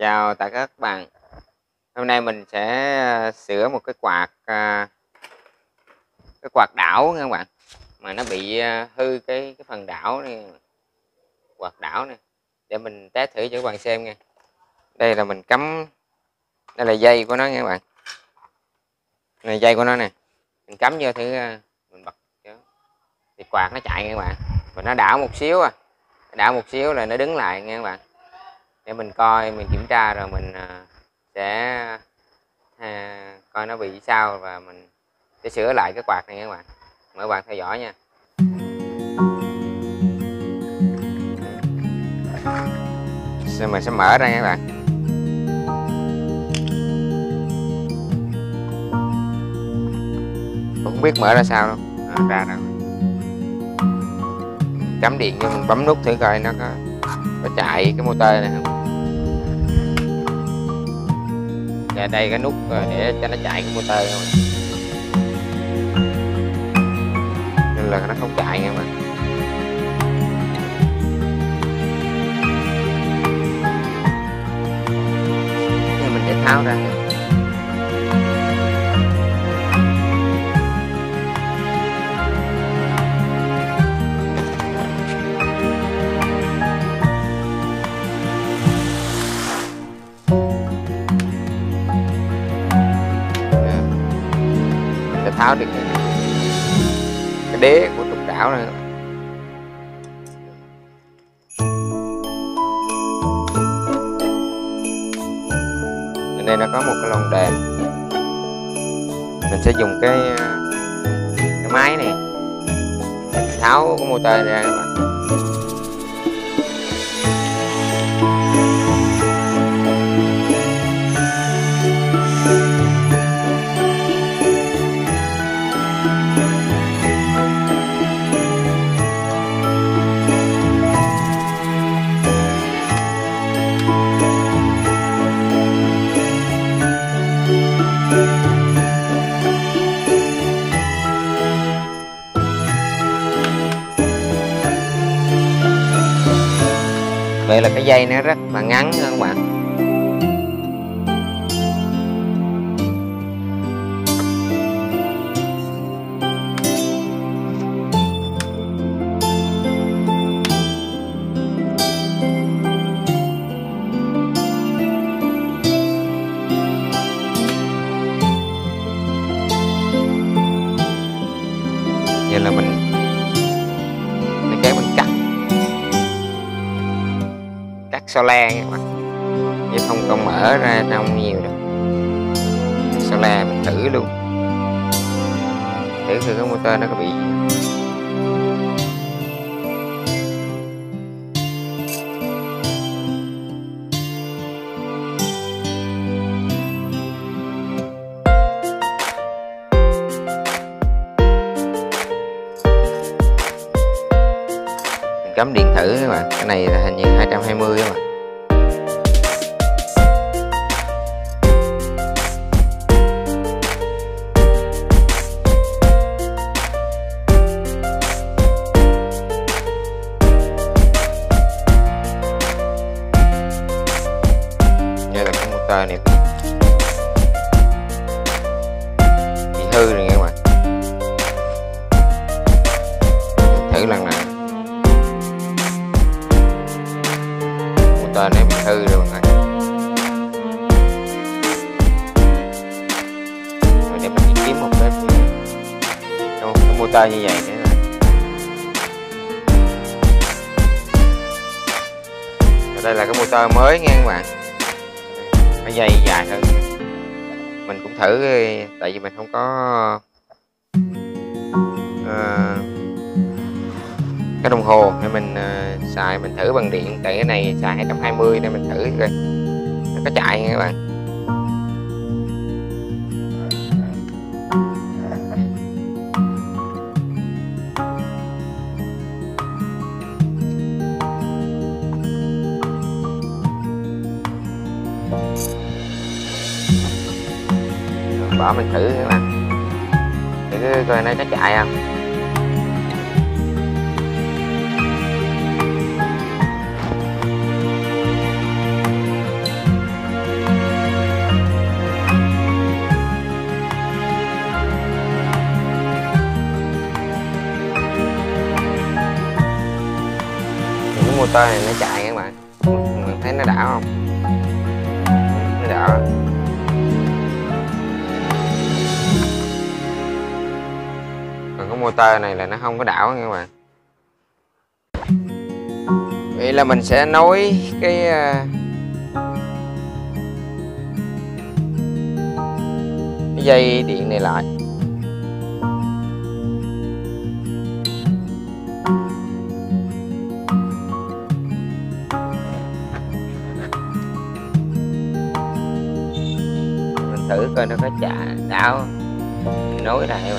Chào tất cả các bạn. Hôm nay mình sẽ ờ, sửa một cái quạt ờ, cái quạt đảo nha các bạn. Mà nó bị ờ, hư cái cái phần đảo này. Quạt đảo này. Để mình test thử cho các bạn xem nha. Đây là mình cắm, đây là dây của nó nha các bạn. Này, dây của nó nè. Mình cắm vô thử mình bật. Thì quạt nó chạy nha các bạn. Và nó đảo một xíu à. Đảo một xíu là nó đứng lại nha các bạn để mình coi mình kiểm tra rồi mình à, sẽ à, coi nó bị sao và mình sẽ sửa lại cái quạt này nha các bạn. Mời các bạn theo dõi nha. Rồi mình sẽ mở ra nha các bạn. Không biết mở ra sao đâu. À, ra rồi. Cắm điện cho mình bấm nút thử coi nó có có chạy cái motor này không. Và đây cái nút để cho nó chạy cái motor thôi. Nên là nó không chạy nha mà để tháo được cái, cái đế của trục đảo này. Ở đây nó có một cái lồng đèn. Mình sẽ dùng cái cái máy này. Tháo cái motor ra các bạn. Giây nó rất là ngắn các bạn. Đặt solar nha các bạn. Chứ không có mở ra trong nhiều đâu. Solar mình thử luôn. Thử thử cái motor nó có bị gì cắm điện thử các bạn. Cái này là hình như 220 các bạn. Ta như vậy nữa. Và đây là cái motor mới nha các bạn? Nó dây dài hơn. Mình cũng thử tại vì mình không có ờ, cái đồng hồ. Nên mình ờ, xài mình thử bằng điện tại cái này xài 220 nên mình thử coi. Nó có chạy nha các bạn. mình thử các bạn để cứ coi nó có chạy không? Motor này nó chạy. Motor này là nó không có đảo nha các bạn. Vậy là mình sẽ nối cái ờ, cái dây điện này lại. Mình thử coi nó có chả đảo, nối lại các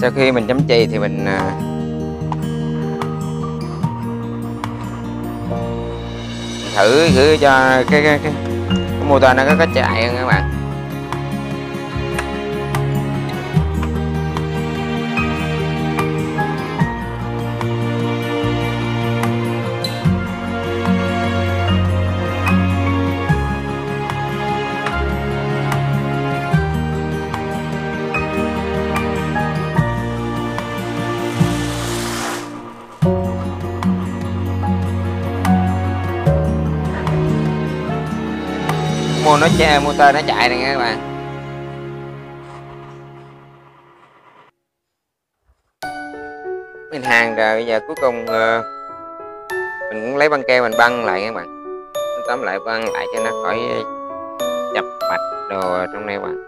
sau khi mình chấm chì thì mình mình thử thử cho cái cái, cái, cái motor nó có, có chạy không các bạn? Mua, nó chạy motor nó chạy này nha các bạn. Mình hàng rồi, bây giờ cuối cùng ờ, mình cũng lấy băng keo mình băng lại các bạn. Tóm lại băng lại cho nó khỏi ờ, chập mạch đồ trong đây các bạn.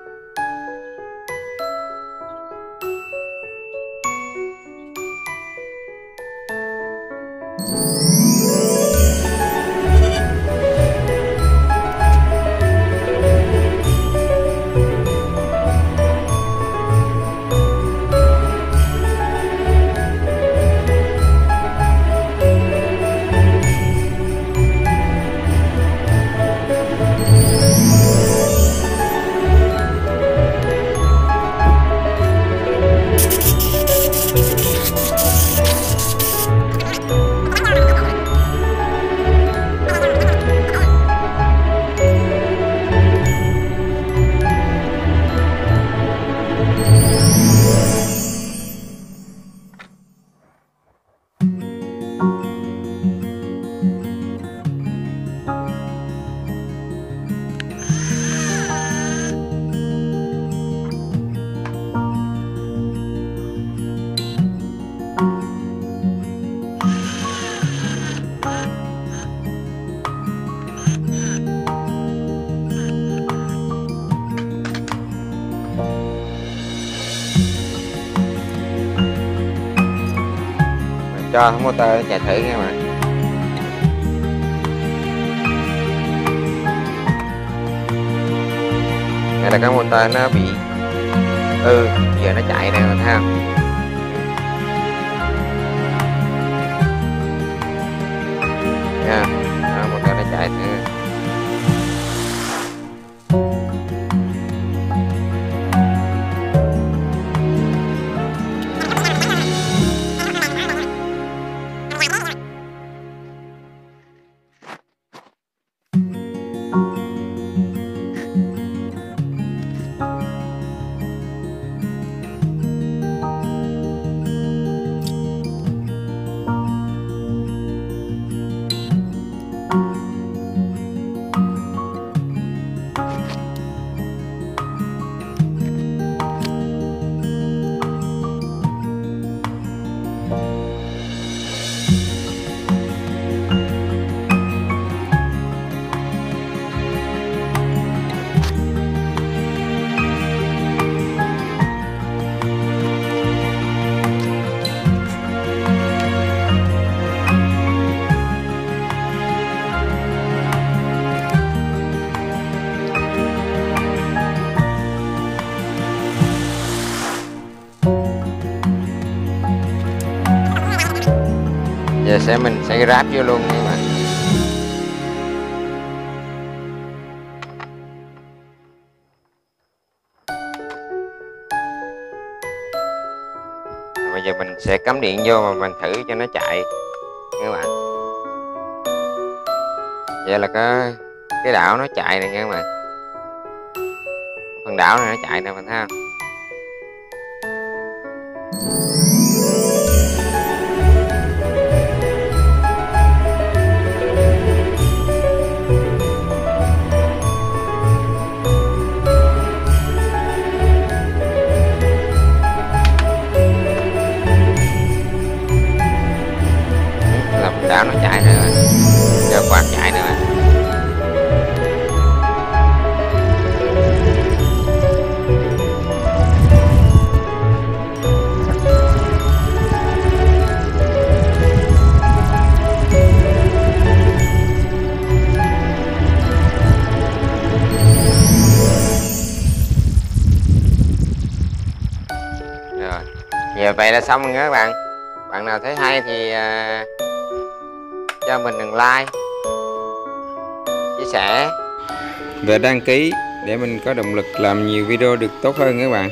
Cho motor chạy thử nghe mà. Đây là cái motor nó bị hư giờ nó chạy nè, thấy không? Giờ sẽ mình sẽ ráp vô luôn nha các bạn bây giờ mình sẽ cắm điện vô mà mình thử cho nó chạy nha các bạn? Vậy là cái cái đảo nó chạy này nha các bạn? Phần đảo này nó chạy nè, mình thấy không? Vậy là xong rồi các bạn. Bạn nào thấy hay thì uh, cho mình đừng like chia sẻ. Và đăng ký để mình có động lực làm nhiều video được tốt hơn các bạn.